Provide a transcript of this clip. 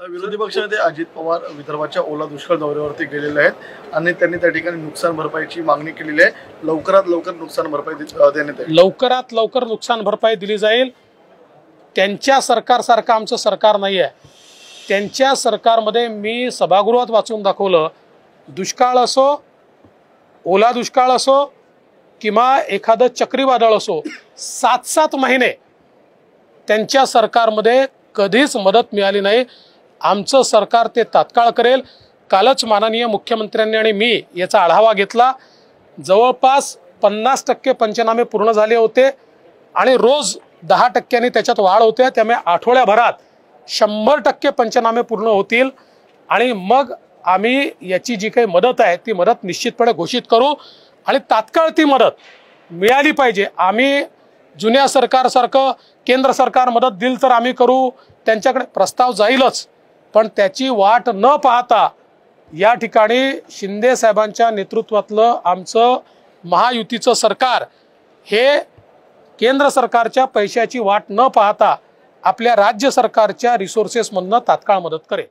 विरोधी पक्षनेते अजित पवार विदर्भाच्या ओला दुष्काळ दौऱ्यावरती गेलेले आहेत आणि त्यांनी त्या ठिकाणी नुकसान भरपाईची मागणी केलेली आहे. लवकरात लवकर नुकसान भरपाई देण्यात येईल. लवकरात लवकर नुकसान भरपाई दिली जाईल. त्यांच्या सरकारसारखं आमचं सरकार नाही आहे. त्यांच्या सरकारमध्ये मी सभागृहात वाचून दाखवलं दुष्काळ असो ओला दुष्काळ असो किंवा एखादं चक्रीवादळ असो सात सात महिने त्यांच्या सरकारमध्ये कधीच मदत मिळाली नाही. आमचं सरकार ते तात्काळ करेल. कालच माननीय मुख्यमंत्र्यांनी आणि मी याचा आढावा घेतला. जवळपास पन्नास टक्के पंचनामे पूर्ण झाले होते आणि रोज दहा टक्क्यांनी त्याच्यात वाढ होते. त्यामुळे आठवड्याभरात शंभर टक्के पंचनामे पूर्ण होतील. आणि मग आम्ही याची जी काही मदत आहे ती मदत निश्चितपणे घोषित करू. आणि तात्काळ ती मदत मिळाली पाहिजे. आम्ही जुन्या सरकारसारखं केंद्र सरकार मदत दिल तर आम्ही करू. त्यांच्याकडे प्रस्ताव जाईलच. पण त्याची वाट न पाहता या ठिकाणी शिंदे साहेबांच्या नेतृत्वातलं आमचं महायुतीचं सरकार हे केंद्र सरकारच्या पैशाची वाट न पाहता आपल्या राज्य सरकारच्या रिसोर्सेसमधनं तात्काळ मदत करेल.